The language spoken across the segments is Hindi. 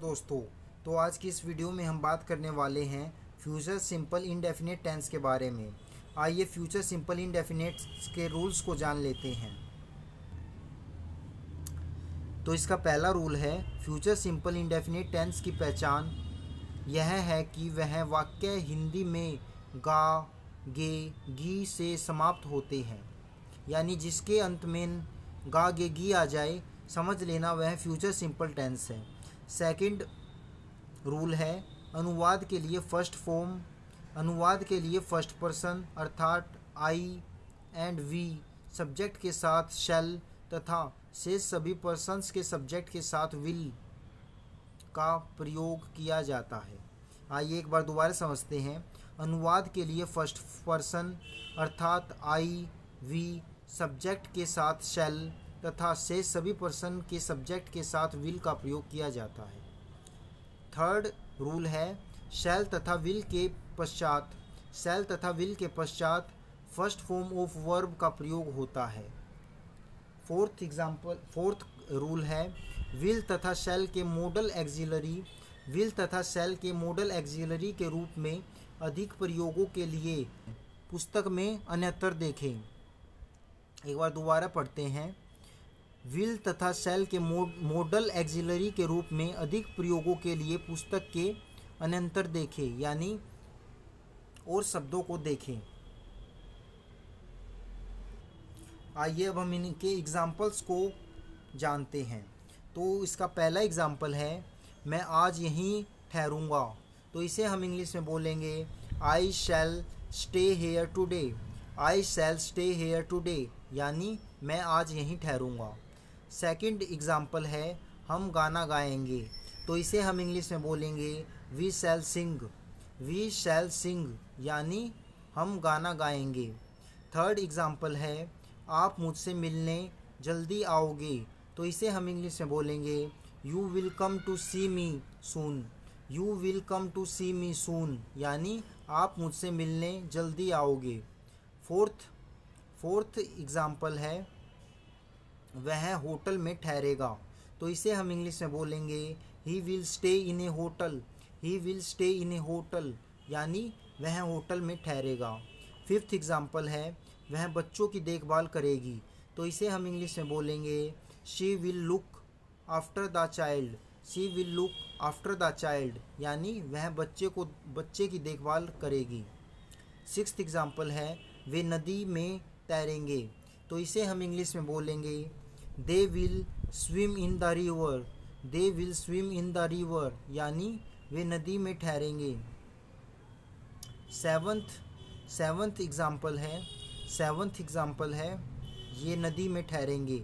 दोस्तों तो आज की इस वीडियो में हम बात करने वाले हैं फ्यूचर सिंपल इंडेफिनेट टेंस के बारे में। आइए फ्यूचर सिंपल इंडेफिनेट के रूल्स को जान लेते हैं। तो इसका पहला रूल है, फ्यूचर सिंपल इंडेफिनेट टेंस की पहचान यह है कि वह वाक्य हिंदी में गा, गे, गी से समाप्त होते हैं। यानी जिसके अंत में गा, गे, गी आ जाए, समझ लेना वह फ्यूचर सिंपल टेंस है। सेकंड रूल है, अनुवाद के लिए फ़र्स्ट फॉर्म अनुवाद के लिए फ़र्स्ट पर्सन अर्थात आई एंड वी सब्जेक्ट के साथ शेल तथा शेष सभी पर्सन्स के सब्जेक्ट के साथ विल का प्रयोग किया जाता है। आइए एक बार दोबारा समझते हैं। अनुवाद के लिए फ़र्स्ट पर्सन अर्थात आई वी सब्जेक्ट के साथ शेल तथा शेष सभी पर्सन के सब्जेक्ट के साथ विल का प्रयोग किया जाता है। थर्ड रूल है शैल तथा विल के पश्चात शैल तथा विल के पश्चात फ़र्स्ट फॉर्म ऑफ़ वर्ब का प्रयोग होता है। फोर्थ एग्ज़ाम्पल फोर्थ रूल है विल तथा शैल के मॉडल एक्जिलरी विल तथा शैल के मॉडल एक्जिलरी के रूप में अधिक प्रयोगों के लिए पुस्तक में अन्यतर देखें। एक बार दोबारा पढ़ते हैं। विल तथा सेल के मॉडल एक्सिलरी के रूप में अधिक प्रयोगों के लिए पुस्तक के अनंतर देखें, यानी और शब्दों को देखें। आइए अब हम इनके एग्जाम्पल्स को जानते हैं। तो इसका पहला एग्ज़ाम्पल है, मैं आज यहीं ठहरूँगा। तो इसे हम इंग्लिश में बोलेंगे I shall stay here today I shall stay here today यानी मैं आज यहीं ठहरूँगा। सेकंड एग्ज़ाम्पल है, हम गाना गाएँगे। तो इसे हम इंग्लिश में बोलेंगे we shall sing we shall sing यानी हम गाना गाएँगे। थर्ड एग्ज़ाम्पल है, आप मुझसे मिलने जल्दी आओगे। तो इसे हम इंग्लिश में बोलेंगे you will come to see me soon you will come to see me soon यानी आप मुझसे मिलने जल्दी आओगे। फोर्थ फोर्थ एग्ज़ाम्पल है वह होटल में ठहरेगा। तो इसे हम इंग्लिश में बोलेंगे he will stay in a hotel he will stay in a hotel यानी वह होटल में ठहरेगा। फिफ्थ एग्ज़ाम्पल है, वह बच्चों की देखभाल करेगी। तो इसे हम इंग्लिश में बोलेंगे she will look after the child she will look after the child यानी वह बच्चे को, बच्चे की देखभाल करेगी। सिक्स एग्ज़ाम्पल है, वे नदी में तैरेंगे. तो इसे हम इंग्लिश में बोलेंगे they will swim in the river they will swim in the river यानी वे नदी में ठहरेंगे। सेवंथ सेवंथ एग्ज़ाम्पल है। सेवंथ एग्ज़ाम्पल है। ये नदी में ठहरेंगे।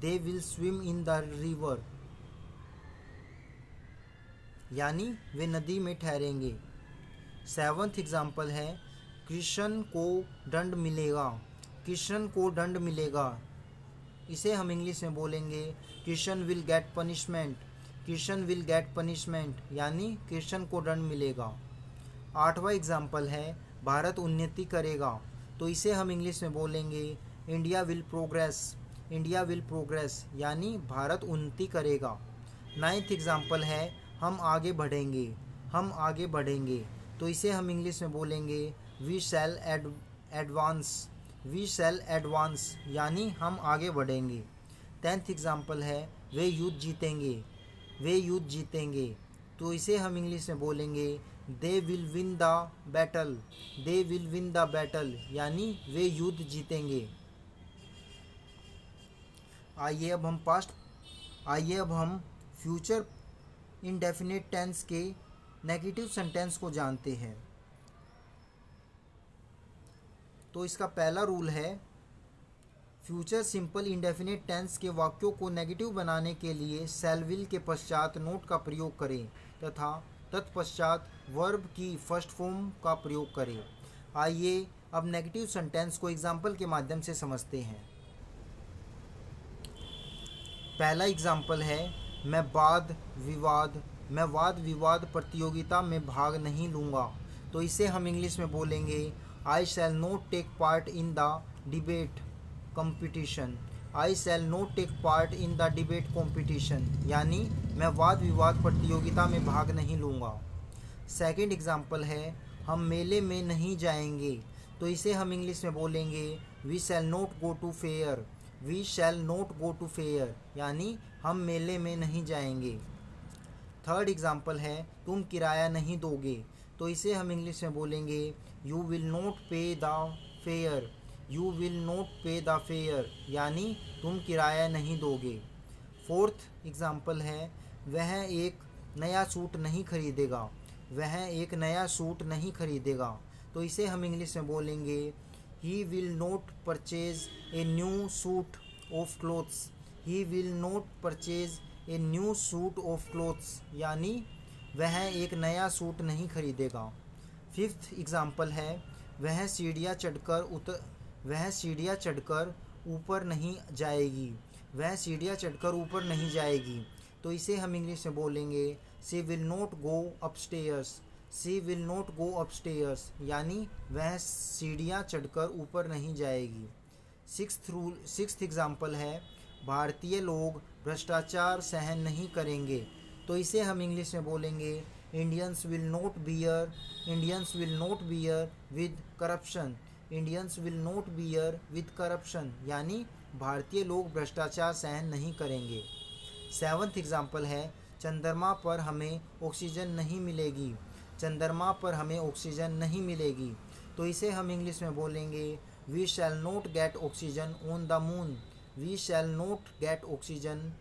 They will swim in the river यानी वे नदी में ठहरेंगे। सेवंथ एग्ज़ाम्पल है। कृष्ण को दंड मिलेगा। कृष्ण को दंड मिलेगा। इसे हम इंग्लिश में बोलेंगे Krishna will get punishment Krishna will get punishment यानी कृष्ण को दंड मिलेगा। आठवां एग्ज़ाम्पल है, भारत उन्नति करेगा. तो इसे हम इंग्लिश में बोलेंगे India will progress India will progress यानी भारत उन्नति करेगा। नाइन्थ एग्ज़ाम्पल है, हम आगे बढ़ेंगे, हम आगे बढ़ेंगे. तो इसे हम इंग्लिश में बोलेंगे we shall advance we shall advance यानी हम आगे बढ़ेंगे। टेंथ एग्ज़ाम्पल है, वे युद्ध जीतेंगे। वे युद्ध जीतेंगे। तो इसे हम इंग्लिश में बोलेंगे they will win the battle they will win the battle यानी वे युद्ध जीतेंगे। आइए अब हम पास्ट आइए अब हम फ्यूचर इनडेफिनेट टेंस के नेगेटिव सेंटेंस को जानते हैं। तो इसका पहला रूल है फ्यूचर सिंपल इंडेफिनेट टेंस के वाक्यों को नेगेटिव बनाने के लिए सेलविल के पश्चात नोट का प्रयोग करें तथा तत्पश्चात वर्ब की फ़र्स्ट फॉर्म का प्रयोग करें। आइए अब नेगेटिव सेंटेंस को एग्ज़ाम्पल के माध्यम से समझते हैं। पहला एग्ज़ाम्पल है, मैं वाद विवाद, मैं वाद विवाद प्रतियोगिता में भाग नहीं लूँगा। तो इसे हम इंग्लिश में बोलेंगे I shall not take part in the debate competition. I shall not take part in the debate competition यानी मैं वाद विवाद प्रतियोगिता में भाग नहीं लूँगा। सेकेंड एग्ज़ाम्पल है, हम मेले में नहीं जाएँगे। तो इसे हम इंग्लिश में बोलेंगे we shall not go to fair we shall not go to fair यानी हम मेले में नहीं जाएँगे। थर्ड एग्ज़ाम्पल है, तुम किराया नहीं दोगे. तो इसे हम इंग्लिश में बोलेंगे you will not pay the fare you will not pay the fare यानी तुम किराया नहीं दोगे। फोर्थ एग्ज़ाम्पल है, वह एक नया सूट नहीं खरीदेगा। वह एक नया सूट नहीं खरीदेगा। तो इसे हम इंग्लिश में बोलेंगे he will not purchase a new suit of clothes he will not purchase a new suit of clothes यानी वह एक नया सूट नहीं खरीदेगा। फिफ्थ एग्ज़ाम्पल है। वह सीढ़ियाँ चढ़कर उतर वह सीढ़ियाँ चढ़कर ऊपर नहीं जाएगी। वह सीढ़ियाँ चढ़कर ऊपर नहीं जाएगी। तो इसे हम इंग्लिश में बोलेंगे she will not go upstairs she will not go upstairs यानी वह सीढ़ियाँ चढ़कर ऊपर नहीं जाएगी। सिक्स रूल सिक्स एग्ज़ाम्पल है, भारतीय लोग भ्रष्टाचार सहन नहीं करेंगे। तो इसे हम इंग्लिश में बोलेंगे Indians will not bear Indians will not bear with corruption Indians will not bear with corruption यानी भारतीय लोग भ्रष्टाचार सहन नहीं करेंगे। सेवन्थ एग्ज़ाम्पल है, चंद्रमा पर हमें ऑक्सीजन नहीं मिलेगी। चंद्रमा पर हमें ऑक्सीजन नहीं मिलेगी। तो इसे हम इंग्लिश में बोलेंगे we shall not get oxygen on the moon we shall not get oxygen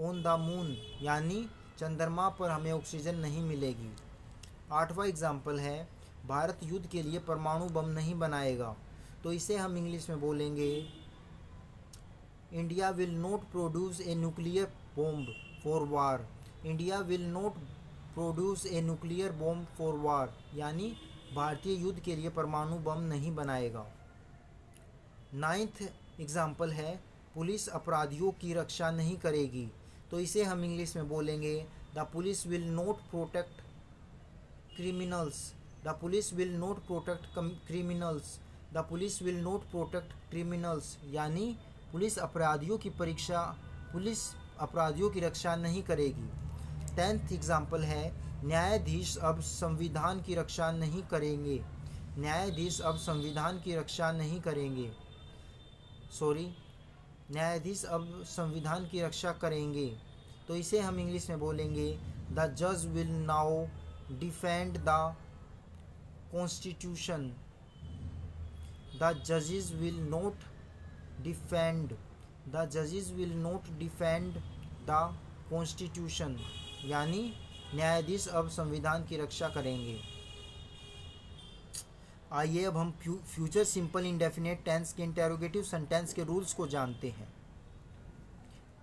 on the moon यानी चंद्रमा पर हमें ऑक्सीजन नहीं मिलेगी। आठवां एग्ज़ाम्पल है, भारत युद्ध के लिए परमाणु बम नहीं बनाएगा। तो इसे हम इंग्लिश में बोलेंगे India will not produce a nuclear bomb for war India will not produce a nuclear bomb for war यानी भारतीय युद्ध के लिए परमाणु बम नहीं बनाएगा। नाइन्थ एग्ज़ाम्पल है, पुलिस अपराधियों की रक्षा नहीं करेगी. तो इसे हम इंग्लिश में बोलेंगे the police will not protect criminals the police will not protect criminals the police will not protect criminals यानी पुलिस अपराधियों की परीक्षा, पुलिस अपराधियों की रक्षा नहीं करेगी। टेंथ एग्ज़ाम्पल है, न्यायाधीश अब संविधान की रक्षा नहीं करेंगे. न्यायाधीश अब संविधान की रक्षा नहीं करेंगे। सॉरी न्यायाधीश अब संविधान की रक्षा करेंगे। तो इसे हम इंग्लिश में बोलेंगे द जज will now defend the constitution the जजेस विल नोट डिफेंड द जजेस will note defend the constitution यानी न्यायाधीश अब संविधान की रक्षा करेंगे। आइए अब हम फ्यूचर सिंपल इंडेफिनेट टेंस के इंटेरोगेटिव सेंटेंस के रूल्स को जानते हैं।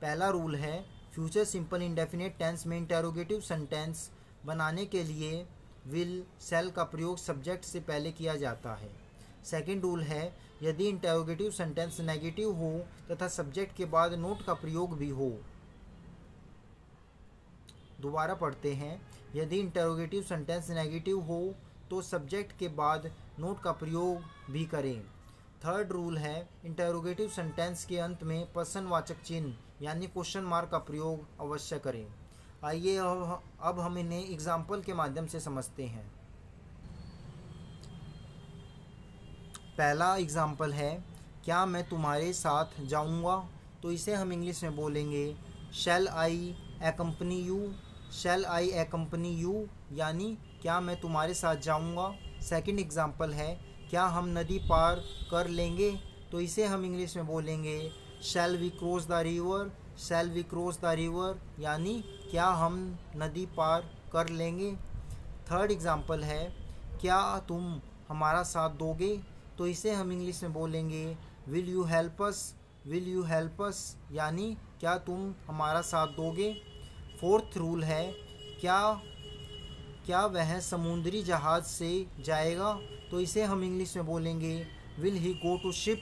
पहला रूल है, फ्यूचर सिंपल इंडेफिनेट टेंस में इंटेरोगेटिव सेंटेंस बनाने के लिए विल सेल का प्रयोग सब्जेक्ट से पहले किया जाता है। सेकंड रूल है, यदि इंटेरोगेटिव सेंटेंस नेगेटिव हो तथा सब्जेक्ट के बाद नोट का प्रयोग भी हो। दोबारा पढ़ते हैं, यदि इंटेरोगेटिव सेंटेंस नेगेटिव हो तो सब्जेक्ट के बाद नोट का प्रयोग भी करें। थर्ड रूल है इंटेरोगेटिव सेंटेंस के अंत में प्रश्नवाचक चिन्ह, यानी क्वेश्चन मार्क का प्रयोग अवश्य करें। आइए अब हम इन्हें एग्ज़ाम्पल के माध्यम से समझते हैं। पहला एग्ज़ाम्पल है, क्या मैं तुम्हारे साथ जाऊँगा? तो इसे हम इंग्लिश में बोलेंगे shall I accompany you shall I accompany you यानी क्या मैं तुम्हारे साथ जाऊँगा? सेकंड एग्जांपल है, क्या हम नदी पार कर लेंगे? तो इसे हम इंग्लिश में बोलेंगे shall we cross the river shall we cross the river यानी, क्या हम नदी पार कर लेंगे? थर्ड एग्जांपल है, क्या तुम हमारा साथ दोगे? तो इसे हम इंग्लिश में बोलेंगे will you help us will you help us यानी, क्या तुम हमारा साथ दोगे? फोर्थ रूल है, क्या क्या वह समुद्री जहाज़ से जाएगा? तो इसे हम इंग्लिश में बोलेंगे will he go to ship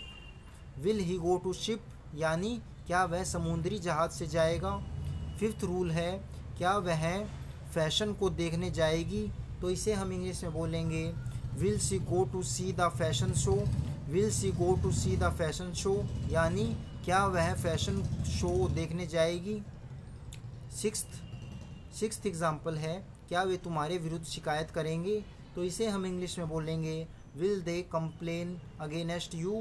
will he go to ship यानी क्या वह समुद्री जहाज़ से जाएगा? फिफ्थ रूल है, क्या वह फ़ैशन को देखने जाएगी? तो इसे हम इंग्लिश में बोलेंगे will she go to see the fashion show will she go to see the fashion show यानी क्या वह फ़ैशन शो देखने जाएगी? सिक्स सिक्स एग्ज़ाम्पल है क्या वे तुम्हारे विरुद्ध शिकायत करेंगे? तो इसे हम इंग्लिश में बोलेंगे will they complain against you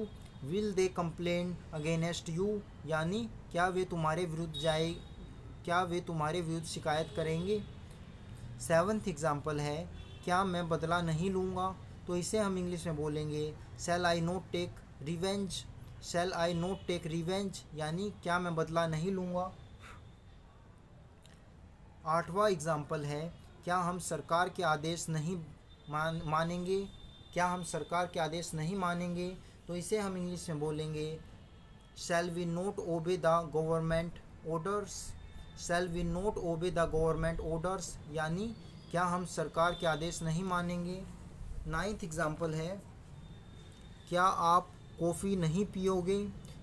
will they complain against you यानी, क्या वे तुम्हारे विरुद्ध जाए, क्या वे तुम्हारे विरुद्ध शिकायत करेंगे? सेवन्थ एग्ज़ाम्पल है, क्या मैं बदला नहीं लूँगा? तो इसे हम इंग्लिश में बोलेंगे shall I not take revenge shall I not take revenge यानी, क्या मैं बदला नहीं लूँगा? आठवां एग्ज़ाम्पल है क्या हम सरकार के आदेश नहीं मान, मानेंगे? क्या हम सरकार के आदेश नहीं मानेंगे? तो इसे हम इंग्लिश में बोलेंगे shall we not obey the government orders shall we not obey the government orders यानी, क्या हम सरकार के आदेश नहीं मानेंगे? नाइन्थ एग्ज़ाम्पल है, क्या आप कॉफ़ी नहीं पियोगे?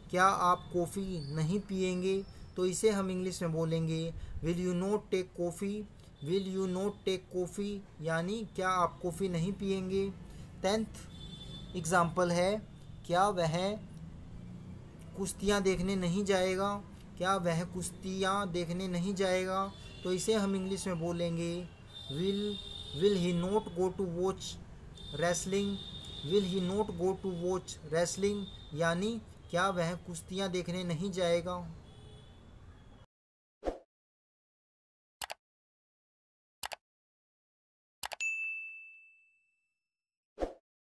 क्या आप कॉफ़ी नहीं पियेंगे? तो इसे हम इंग्लिश में बोलेंगे will you not take coffee will you not take coffee यानी क्या आप कॉफ़ी नहीं पियेंगे? टेंथ एग्ज़ाम्पल है, क्या वह कुश्तियाँ देखने नहीं जाएगा? क्या वह कुश्तियाँ देखने नहीं जाएगा? तो इसे हम इंग्लिश में बोलेंगे will will he not go to watch wrestling will he not go to watch wrestling यानी क्या वह कुश्तियाँ देखने नहीं जाएगा?